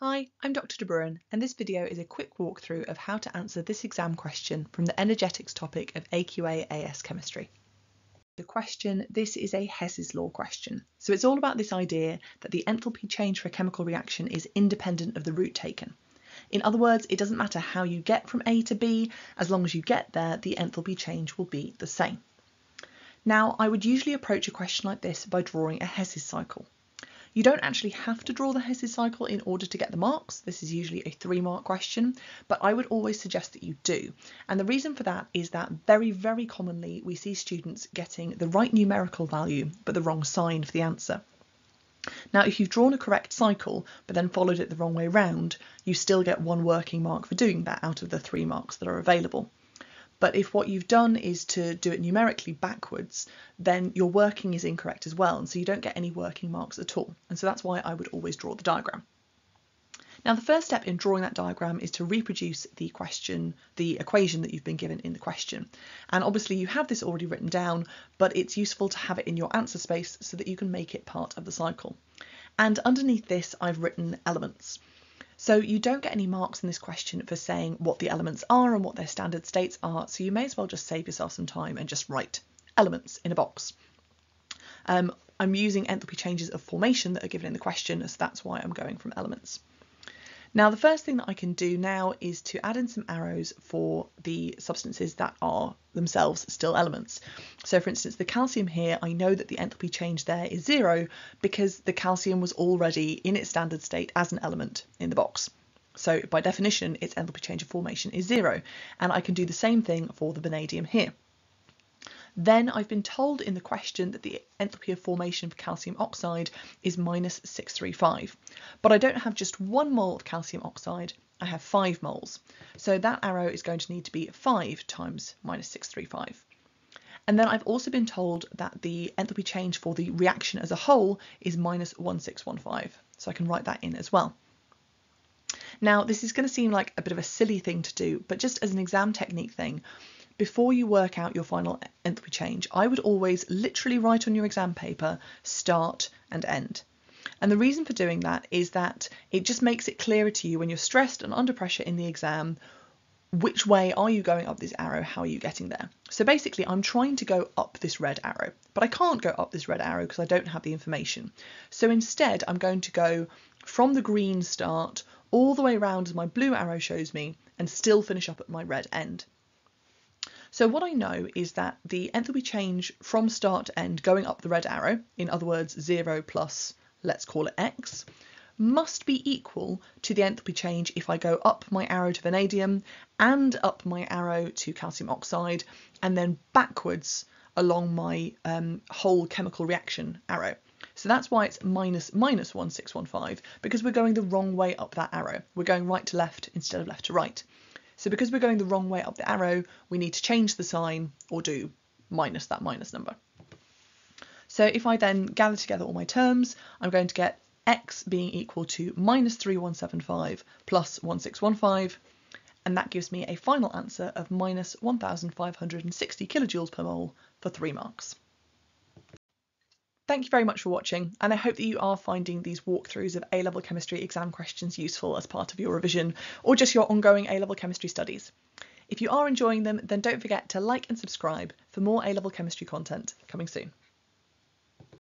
Hi, I'm Dr. De Bruin, and this video is a quick walkthrough of how to answer this exam question from the energetics topic of AQA AS Chemistry. The question, this is a Hess's law question. So it's all about this idea that the enthalpy change for a chemical reaction is independent of the route taken. In other words, it doesn't matter how you get from A to B, as long as you get there, the enthalpy change will be the same. Now, I would usually approach a question like this by drawing a Hess's cycle. You don't actually have to draw the Hess's cycle in order to get the marks. This is usually a three mark question, but I would always suggest that you do. And the reason for that is that very, very commonly we see students getting the right numerical value, but the wrong sign for the answer. Now, if you've drawn a correct cycle, but then followed it the wrong way round, you still get one working mark for doing that out of the three marks that are available. But if what you've done is to do it numerically backwards, then your working is incorrect as well. And so you don't get any working marks at all. And so that's why I would always draw the diagram. Now, the first step in drawing that diagram is to reproduce the question, the equation that you've been given in the question. And obviously you have this already written down, but it's useful to have it in your answer space so that you can make it part of the cycle. And underneath this, I've written elements. So you don't get any marks in this question for saying what the elements are and what their standard states are, so you may as well just save yourself some time and just write elements in a box. Um, I'm using enthalpy changes of formation that are given in the question, so that's why I'm going from elements. Now the first thing that I can do now is to add in some arrows for the substances that are themselves still elements. So for instance the calcium here, I know that the enthalpy change there is zero because the calcium was already in its standard state as an element in the box. So by definition its enthalpy change of formation is zero and I can do the same thing for the vanadium here. Then I've been told in the question that the enthalpy of formation for calcium oxide is minus 635. But I don't have just one mole of calcium oxide, I have five moles. So that arrow is going to need to be 5 times minus 635. And then I've also been told that the enthalpy change for the reaction as a whole is minus 1615. So I can write that in as well. Now, this is going to seem like a bit of a silly thing to do, but just as an exam technique thing, before you work out your final enthalpy change, I would always literally write on your exam paper start and end. And the reason for doing that is that it just makes it clearer to you when you're stressed and under pressure in the exam which way are you going up this arrow? How are you getting there? So basically, I'm trying to go up this red arrow, but I can't go up this red arrow because I don't have the information. So instead, I'm going to go from the green start all the way around as my blue arrow shows me and still finish up at my red end. So what I know is that the enthalpy change from start to end going up the red arrow, in other words 0 plus, let's call it x, must be equal to the enthalpy change if I go up my arrow to vanadium and up my arrow to calcium oxide and then backwards along my um, whole chemical reaction arrow. So that's why it's minus minus 1615 because we're going the wrong way up that arrow. We're going right to left instead of left to right. So because we're going the wrong way up the arrow, we need to change the sign or do minus that minus number. So if I then gather together all my terms, I'm going to get x being equal to minus 3175 plus 1615, and that gives me a final answer of minus 1560 kilojoules per mole for three marks. Thank you very much for watching, and I hope that you are finding these walkthroughs of A-level chemistry exam questions useful as part of your revision or just your ongoing A-level chemistry studies. If you are enjoying them, then don't forget to like and subscribe for more A-level chemistry content coming soon.